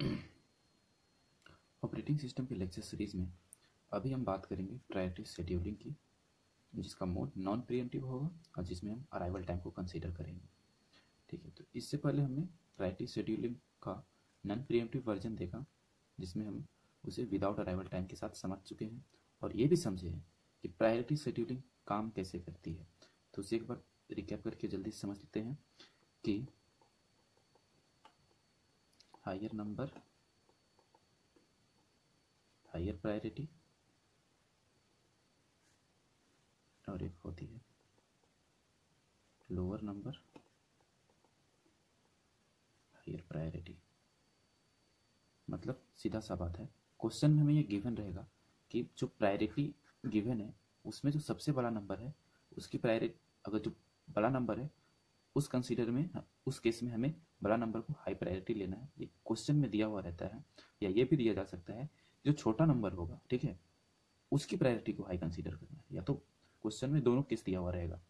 Operating system के lecture series में अभी हम बात करेंगे प्रायोरिटी शेड्यूलिंग की, जिसका मोड नॉन प्रियमटिव होगा और जिसमें हम अराइवल टाइम को कंसीडर करेंगे। ठीक है तो इससे पहले हमने प्रायोरिटी शेड्यूलिंग का नॉन प्रियमटिव वर्जन देखा, जिसमें हम उसे विदाउट अराइवल टाइम के साथ समझ चुके हैं और ये भी समझे हैं कि प्रायोरिटी शेड्यूलिंग काम कैसे करती है। तो उसे एक बार रिकैप करके जल्दी समझ लेते हैं कि हायर नंबर हायर प्रायोरिटी और एक होती है लोअर नंबर हायर प्रायोरिटी मतलब सीधा सा बात है क्वेश्चन में हमें ये गिवन रहेगा कि जो प्रायोरिटी गिवन है, उसमें जो सबसे बड़ा नंबर है, उसकी प्रायोरिटी अगर जो बड़ा नंबर है उस कंसीडर में, उस केस में हमें बड़ा नंबर को हाई प्रायोरिटी लेना है। ये क्वेश्चन में दिया हुआ रहता है, या ये भी दिया जा सकता है, जो छोटा नंबर होगा, ठीक है? उसकी प्रायोरिटी को हाई कंसीडर करना है। या तो क्वेश्चन में दोनों केस दिया हुआ रहेगा।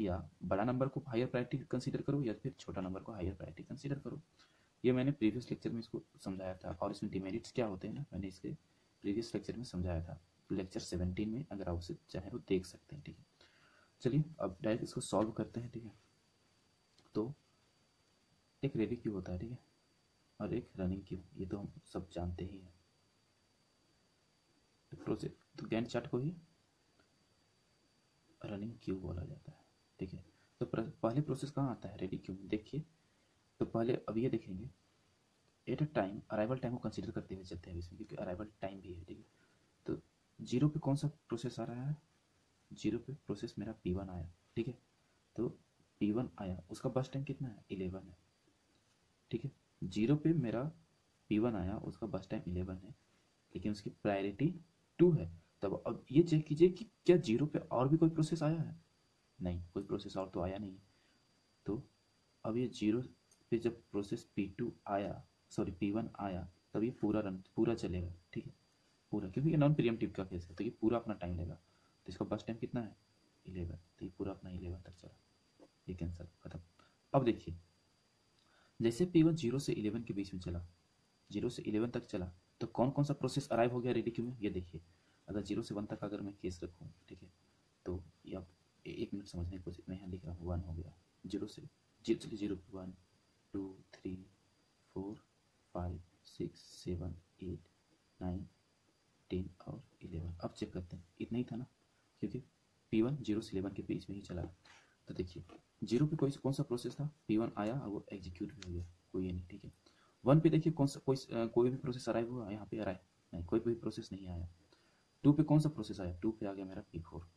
या बड़ा नंबर को हायर प्रायोरिटी कंसीडर करो, या फिर छोटा नंबर को हायर प्रायोरिटी कंसीडर करो। ये मैंने प्रीवियस लेक्चर में इसको समझाया था। और इसमें डिमेरिट्स क्या होते हैं ना, मैंने इसके प्रीवियस लेक्चर में समझाया था। लेक्चर सेवनटीन में, अगर आप उसे चाहें तो देख सकते हैं, ठीक है? चलिए, अब डायरेक्ट इसको सॉल्व करते हैं, ठीक है? तो एक रेडी क्यू होता है, ठीक है? और एक रनिंग क्यू ये तो हम सब जानते ही हैं। तो प्रोसेस तो गैंड चार्ट को ही रनिंग क्यू बोला जाता है, ठीक है? तो पहले प्रोसेस कहाँ आता है रेडी क्यू में देखिए तो पहले अब ये देखेंगे at a time arrival time को कंसीडर करते हुए चलते हैं इसमें, क्योंकि अराइवल टाइम भी है, ठीक है? तो ज़ीरो पे कौन सा प्रोसेस आ रहा है? ज़ीरो पे प्रोसेस मेरा पी वन आया, ठीक है? उसका बस टाइम कितना है? इलेवन है। ठीक है? ज़ीरो पे मेरा पी वन आया, उसका बस टाइम इलेवन है, लेकिन उसकी प्रायोरिटी टू है। तब अब ये चेक कीजिए कि क्या ज़ीरो पे और भी कोई प्रोसेस आया है? नहीं, कोई प्रोसेस और तो आया नहीं। तो अब ये ज़ीरो पे जब प्रोसेस पी टू आया सॉरी पी वन आया, तब ये पूरा रन पूरा चलेगा, ठीक है? पूरा, क्योंकि ये नॉन प्रियमटिव का केस है तो ये पूरा अपना टाइम लेगा। तो इसका बस टाइम कितना है? इलेवन। तो ये पूरा अपना इलेवन तक चला। ये कैंसर खत्म। अब देखिए, जैसे पी वन ज़ीरो से इलेवन के बीच में चला ज़ीरो से इलेवन तक चला तो कौन कौन सा प्रोसेस अराइव हो गया रेडी क्यू में? ये देखिए, अगर ज़ीरो से वन तक अगर मैं केस रखूँ, ठीक है तो ये अब एक मिनट समझने की कोशिश, मैं यहाँ लिख रहा हूँ वन हो गया। ज़ीरो से ज़ीरो चलिए zero one two three four five six seven eight nine ten और इलेवन अब चेक करते हैं, इतना ही था ना? क्योंकि पी वन ज़ीरो से इलेवन के बीच में ही चला। तो देखिए, ज़ीरो पे कोई कौन सा प्रोसेस था? पी वन आया और वो एग्जीक्यूट भी हो गया। कोई ये नहीं, ठीक है? वन पे देखिए, कौन सा, कोई कोई भी प्रोसेस अराइव हुआ, यहाँ पे अराइव नहीं, कोई भी प्रोसेस नहीं आया। टू पे कौन सा प्रोसेस आया? टू पे आ गया मेरा पी फोर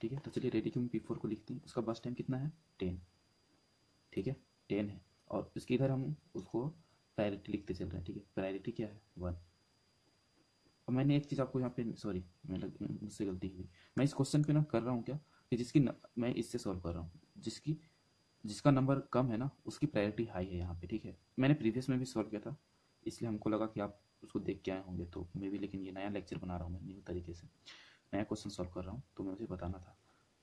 ठीक है? तो चलिए रेडी क्यों? पी फोर को लिखते हैं। उसका बस टाइम कितना है? टेन ठीक है? टेन है। और इसके इधर हम उसको प्रायोरिटी लिखते चल रहे हैं, ठीक है? प्रायोरिटी क्या है? वन और मैंने एक चीज़ आपको यहाँ पे सॉरी मुझसे गलती हुई मैं इस क्वेश्चन पे ना कर रहा हूँ क्या? कि जिसकी न, मैं इससे सॉल्व कर रहा हूँ। जिसकी जिसका नंबर कम है ना उसकी प्रायोरिटी हाई है यहाँ पे ठीक है? मैंने प्रीवियस में भी सॉल्व किया था इसलिए हमको लगा कि आप उसको देख के आए होंगे तो मे भी लेकिन ये नया लेक्चर बना रहा हूँ मैं न्यू तरीके से। नया क्वेश्चन सॉल्व कर रहा हूँ तो मैं उसे बताना था।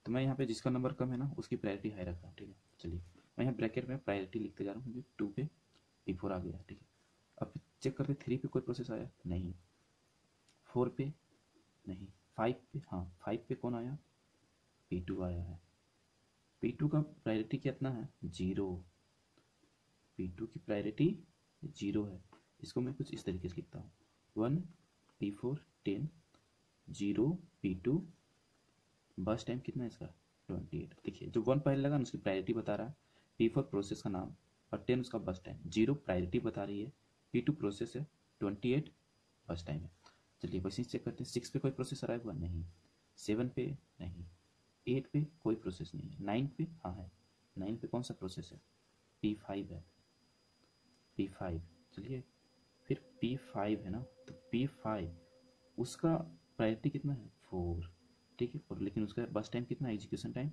तो मैं यहाँ पे जिसका नंबर कम है ना उसकी प्रायोरिटी हाई रख रहा हूँ ठीक है? चलिए मैं यहाँ ब्रैकेट में प्रायोरिटी लिखते जा रहा हूँ क्योंकि टू पे पी फोर आ गया ठीक है? अब चेक करते थ्री पे कोई प्रोसेस आया? नहीं। फोर पे? नहीं। फाइव पे? हाँ फाइव पे कौन आया? पी टू आया है। पी टू का प्रायोरिटी कितना है? ज़ीरो पी टू की प्रायोरिटी ज़ीरो है। इसको मैं कुछ इस तरीके से लिखता हूँ। One P four ten zero P two burst time कितना है इसका? ट्वेंटी एट देखिए, जो वन पहले लगा ना, उसकी प्रायोरिटी बता रहा है। पी फोर प्रोसेस का नाम और टेन उसका बस टाइम ज़ीरो प्रायोरिटी बता रही है। पी टू प्रोसेस है। ट्वेंटी एट बस टाइम है। चलिए वैसे चेक करते हैं। सिक्स पे कोई प्रोसेस अराइव हुआ? नहीं। सेवन पे? नहीं। एट पे कोई प्रोसेस नहीं है। नाइन पे हाँ है। नाइन पे कौन सा प्रोसेस है? पी फाइव है। P five. चलिए, फिर पी फाइव है ना? तो पी फाइव, उसका प्रायोरिटी कितना है? फोर। ठीक है और लेकिन उसका बस टाइम कितना है? Execution time?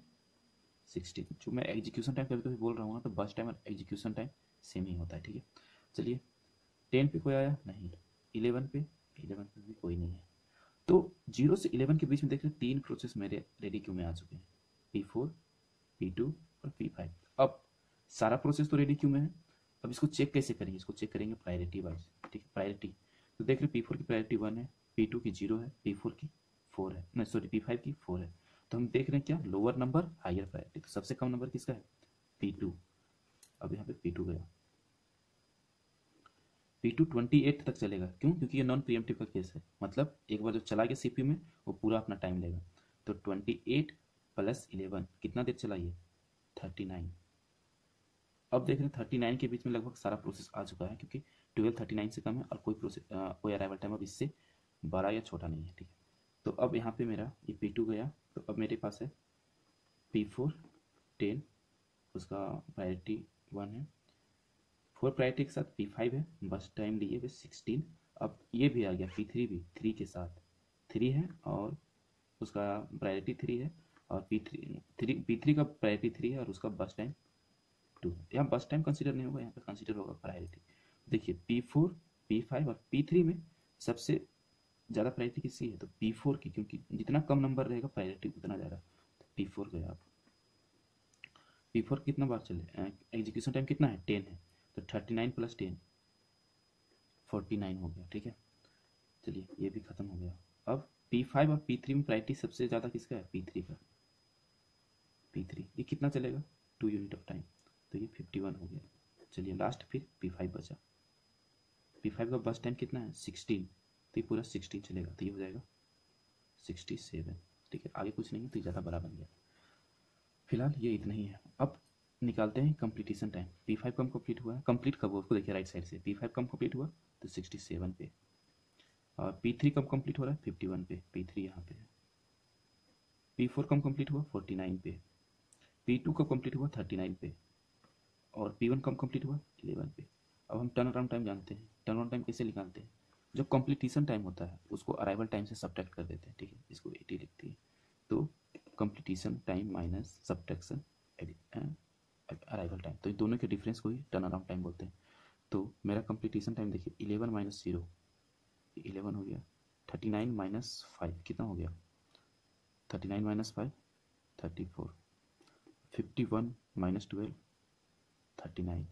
सिक्सटी जो मैं एग्जीक्यूशन टाइम कभी कभी बोल रहा हूँ ना तो बस टाइम और एग्जीक्यूशन टाइम सेम ही होता है। ठीक है? चलिए, टेन पे कोई आया? नहीं। इलेवन पे? इलेवन पे भी कोई नहीं है। तो ज़ीरो से इलेवन के बीच में देख रहे तीन प्रोसेस मेरे रेडी क्यू में आ चुके हैं? पी फोर पी टू और पी फाइव अब सारा प्रोसेस तो रेडी क्यू में है? अब इसको चेक कैसे करेंगे? इसको चेक करेंगे प्रायोरिटी वाइज ठीक है? प्रायोरिटी तो देख रहे पी फोर की प्रायोरिटी वन है पी टू की ज़ीरो है पी फोर की फोर है। नहीं सॉरी पी फाइव की फोर है। तो हम देख रहे हैं क्या? लोअर नंबर हायर प्रायोरिटी तो सबसे कम नंबर किसका है? पी टू अब यहाँ पे पी टू गया। पी टू ट्वेंटी एट तक चलेगा। क्यों? क्योंकि ये नॉन प्रियमटिव का केस है। मतलब एक बार जब चला गया सीपीयू में, वो पूरा अपना टाइम लेगा। तो ट्वेंटी एट प्लस इलेवन कितना देर चलाइए? थर्टी नाइन अब देख रहे हैं थर्टी नाइन के बीच में लगभग सारा प्रोसेस आ चुका है, क्योंकि ट्वेल्व थर्टी नाइन से कम है और कोई प्रोसेस कोई अराइवल टाइम अब इससे बड़ा या छोटा नहीं है, ठीक है? तो अब यहाँ पे मेरा ये पी टू गया। तो अब मेरे पास है पी फोर टेन उसका प्रायोरिटी वन है। फोर प्रायोरिटी के साथ पी फाइव है बस टाइम लिए हुए सिक्सटीन अब ये भी आ गया पी थ्री भी थ्री के साथ। थ्री है और उसका प्रायोरिटी थ्री है और P three three P three का प्रायोरिटी थ्री है और उसका बस टाइम टू यहाँ बस टाइम कंसिडर नहीं होगा, यहाँ पे कंसिडर होगा प्रायोरिटी देखिए पी फोर पी फाइव और पी थ्री में सबसे ज़्यादा प्रायोरिटी किसकी है? तो पी फोर की, क्योंकि जितना कम नंबर रहेगा प्रायोरिटी उतना ज़्यादा। तो पी फोर गया आप। पी फोर कितना बार चले? एग्जीक्यूशन टाइम कितना है? टेन है। तो thirty nine plus ten forty nine हो गया, ठीक है? चलिए, ये भी ख़त्म हो गया। अब पी फाइव और पी थ्री में प्रायोरिटी सबसे ज़्यादा किसका है? पी थ्री का। पी थ्री ये कितना चलेगा? टू यूनिट ऑफ़ टाइम तो ये फिफ्टी वन हो गया। चलिए लास्ट फिर पी फाइव बचा। पी फाइव का बस टाइम कितना है? सिक्सटीन तो ये पूरा सिक्सटीन चलेगा तो ये हो जाएगा सिक्सटी सेवन ठीक है? आगे कुछ नहीं है तो ये ज़्यादा बड़ा बन गया। फ़िलहाल ये इतना ही है। अब निकालते हैं कंप्लीटेशन टाइम पी फाइव कम कंप्लीट हुआ? कंप्लीट कब हुआ? उसको देखिए राइट साइड से। पी फाइव कम कंप्लीट हुआ? तो सिक्सटी सेवन पे। और पी थ्री कम कंप्लीट हो रहा है? फिफ्टी वन पे। पी थ्री यहाँ पे है। पी फोर कम कंप्लीट हुआ? फोर्टी नाइन पे। पी टू कब कंप्लीट हुआ? थर्टी नाइन पे। और पी वन कम कंप्लीट हुआ? इलेवन पे। अब हम टर्न अराउंड टाइम जानते हैं। टर्न अराउंड टाइम कैसे निकालते हैं? जो कंप्लीटेशन टाइम होता है, उसको अराइवल टाइम से सब्ट्रैक्ट कर देते हैं, ठीक है? इसको एटी लिखती है। तो completion time minus subtraction arrival time तो दोनों के डिफरेंस को ही टर्न अराउंड टाइम बोलते हैं। तो मेरा कंप्लीटेशन टाइम देखिए इलेवन माइनस ज़ीरो इलेवन हो गया थर्टी नाइन माइनस फाइव कितना हो गया? Thirty nine minus five thirty four fifty one minus twelve thirty nine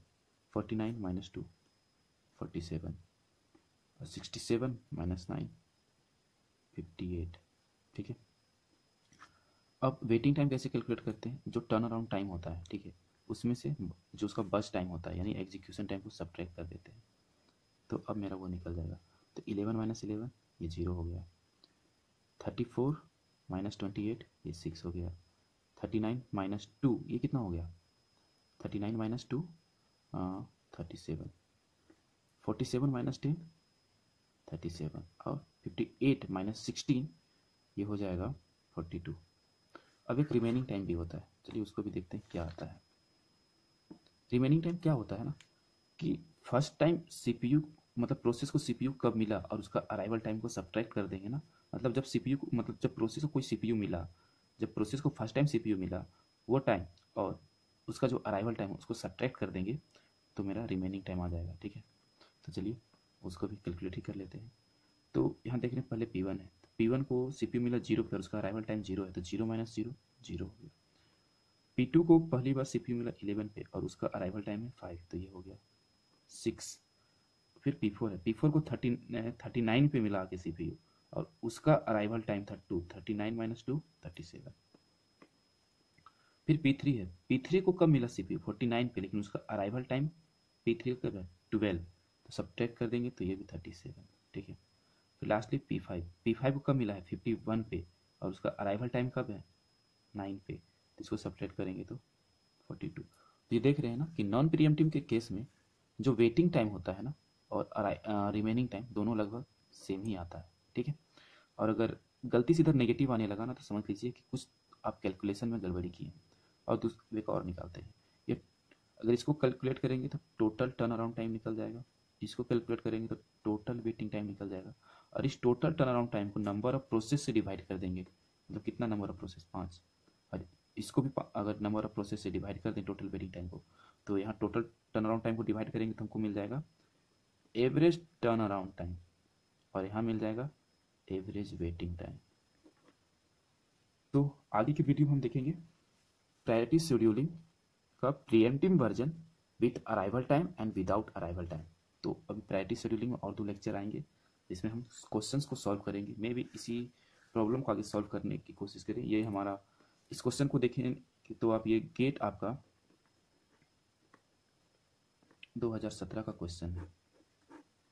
forty nine minus two forty seven sixty seven minus nine fifty eight ठीक है? अब waiting time कैसे calculate करते हैं? जो टर्न अराउंड टाइम होता है, ठीक है? उसमें से जो उसका बस टाइम होता है, यानी एग्जीक्यूशन टाइम को सब्ट्रैक्ट कर देते हैं। तो अब मेरा वो निकल जाएगा। तो इलेवन माइनस इलेवन ये ज़ीरो हो गया। Thirty four minus twenty eight ये सिक्स हो गया। थर्टी नाइन माइनस टू ये कितना हो गया? Thirty nine minus two thirty seven forty seven minus ten thirty seven और फिफ्टी एट माइनस सिक्सटीन ये हो जाएगा फोर्टी टू अब एक रिमेनिंग टाइम भी होता है। चलिए उसको भी देखते हैं क्या आता है। रिमेनिंग टाइम क्या होता है ना, कि फ़र्स्ट टाइम सीपीयू मतलब प्रोसेस को सीपीयू कब मिला और उसका अराइवल टाइम को सब्ट्रैक्ट कर देंगे ना मतलब जब सीपीयू को मतलब जब प्रोसेस को कोई सीपीयू मिला, जब प्रोसेस को फ़र्स्ट टाइम सीपीयू मिला, वो टाइम और उसका जो अराइवल टाइम है उसको सब्ट्रैक्ट कर देंगे तो मेरा रिमेनिंग टाइम आ जाएगा, ठीक है? तो चलिए, उसको भी कैलकुलेट ही कर लेते हैं। तो यहाँ देख रहे हैं पहले पी वन है। पी वन को सी पी मिला ज़ीरो पर उसका अराइवल टाइम ज़ीरो है तो ज़ीरो माइनस ज़ीरो ज़ीरो हो गया। पी टू को पहली बार सी पी मिला इलेवन पे और उसका अराइवल टाइम है फाइव तो ये हो गया सिक्स फिर पी फोर है। पी फोर को थर्टी थर्टी नाइन पे मिला आके सी और उसका अराइवल टाइम था two thirty nine minus two thirty फिर पी थ्री है। पी थ्री को कब मिला C P U forty nine पे, लेकिन उसका अराइवल टाइम पी थ्री कब है? ट्वेल्व तो सब ट्रैक कर देंगे तो ये भी थर्टी सेवन ठीक है? फिर lastly P five P five को कब मिला है? फिफ्टी वन पे और उसका अराइवल टाइम कब है? नाइन पे। इसको सब्ट्रैक्ट करेंगे तो फोर्टी टू तो ये देख रहे हैं ना कि नॉन प्रियमटिव के केस में जो वेटिंग टाइम होता है ना और रिमेनिंग टाइम दोनों लगभग सेम ही आता है, ठीक है? और अगर गलती से इधर नेगेटिव आने लगा ना तो समझ लीजिए कि कुछ आप कैलकुलेशन में गड़बड़ी की है। और दूसरे एक और निकालते हैं। ये अगर इसको कैलकुलेट करेंगे तो टोटल टर्न अराउंड टाइम निकल जाएगा। इसको कैलकुलेट करेंगे तो टोटल वेटिंग टाइम निकल जाएगा। और इस टोटल टर्न अराउंड टाइम को नंबर ऑफ़ प्रोसेस से डिवाइड कर देंगे। मतलब कितना नंबर ऑफ़ प्रोसेस पाँच। इसको भी अगर नंबर ऑफ़ प्रोसेस से डिवाइड कर दें टोटल वेटिंग टाइम को तो यहाँ टोटल टर्न अराउंड टाइम को डिवाइड करेंगे तो हमको मिल जाएगा एवरेज टर्न अराउंड टाइम और यहाँ मिल जाएगा एवरेज वेटिंग टाइम तो आगे के वीडियो हम देखेंगे प्रायोरिटी शेड्यूलिंग का preemptive version with arrival time and without arrival time तो अभी प्रायोरिटी शेड्यूलिंग में और दो लेक्चर आएँगे, जिसमें हम क्वेश्चंस को सॉल्व करेंगे। मे भी इसी प्रॉब्लम को आगे सॉल्व करने की कोशिश करें। ये हमारा इस क्वेश्चन को देखें तो आप ये गेट आपका 2017 का क्वेश्चन है।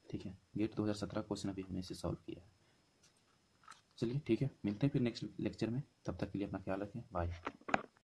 ठीक है? गेट 2017 क्वेश्चन अभी हमने इसे सॉल्व किया है। चलिए, ठीक है, मिलते हैं फिर नेक्स्ट लेक्चर में। तब तक के लिए अपना ख्याल रखें। बाय।